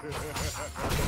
Ha ha ha ha ha!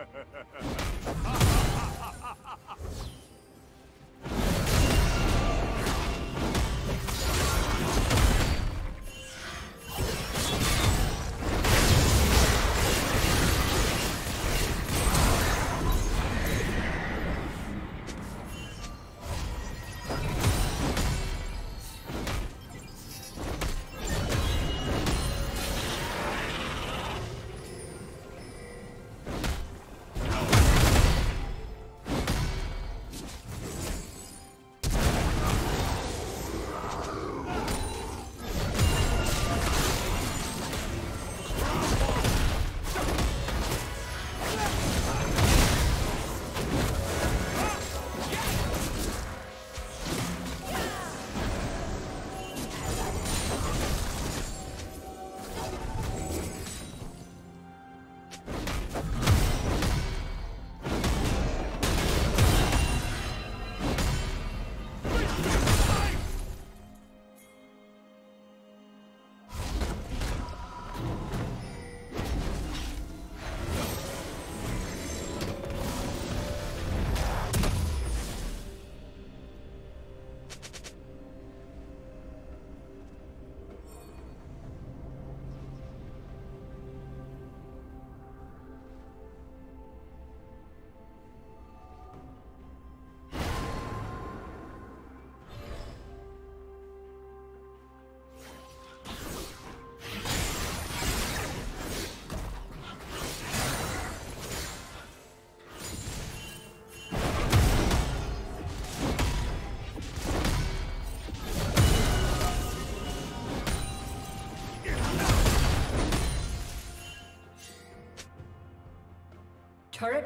Ha ha ha.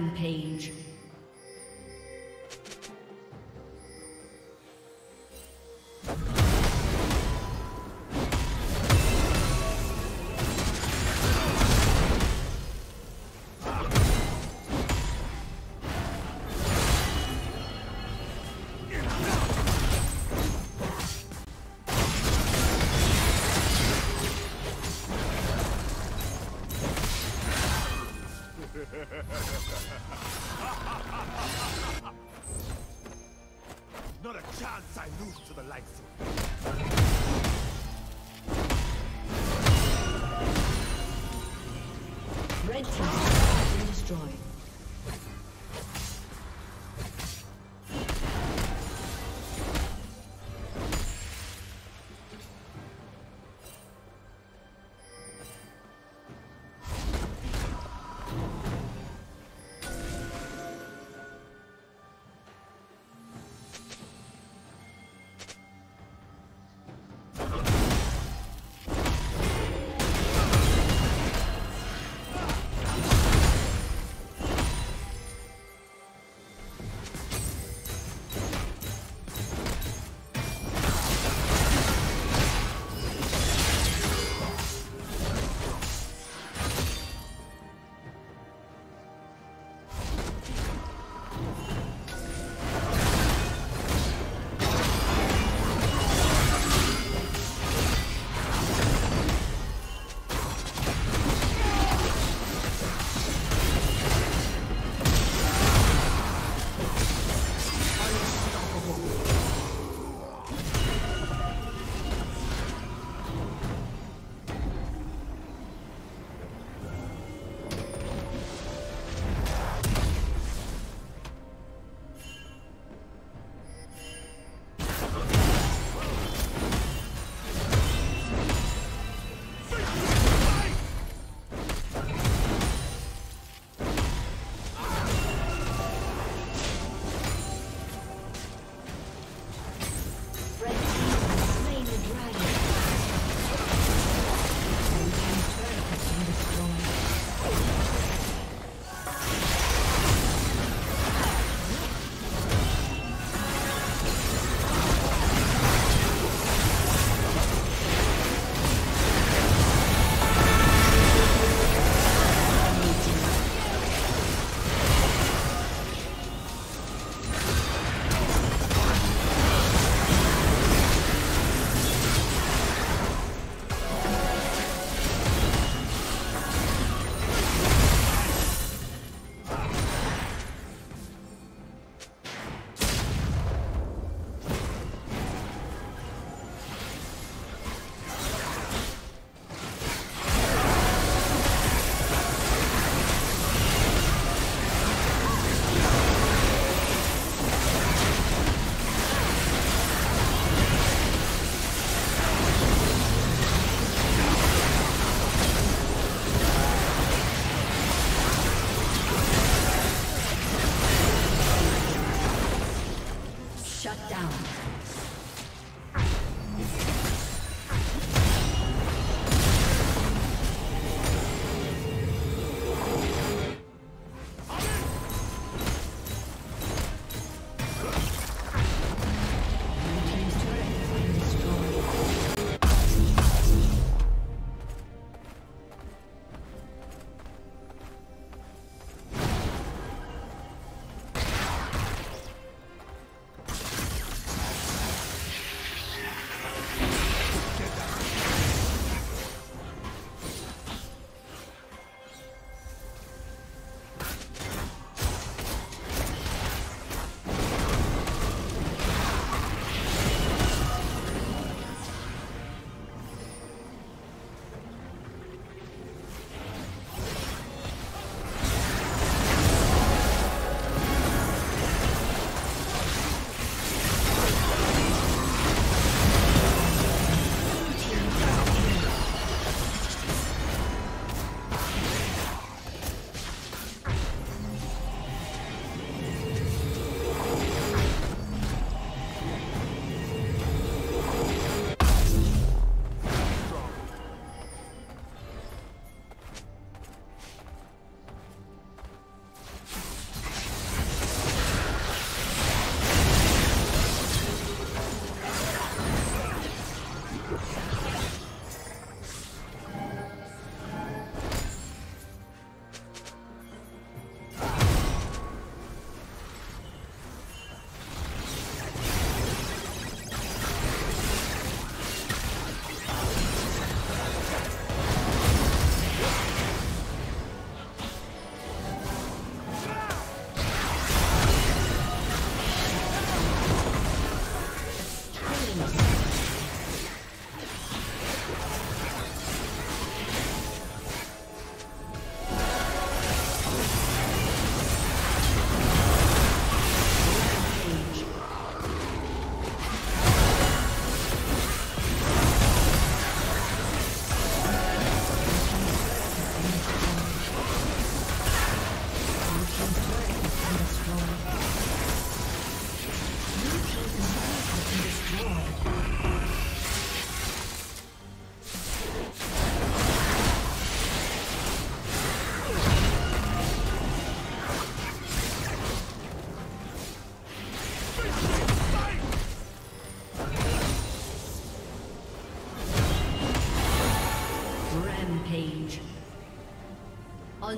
Rampage. Not a chance I lose to the likes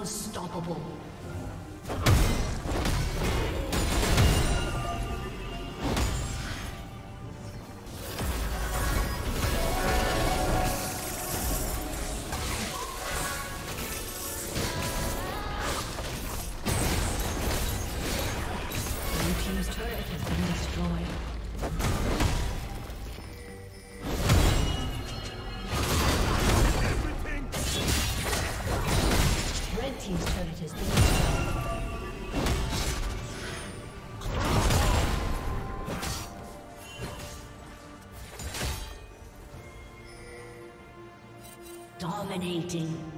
Unstoppable. Dominating.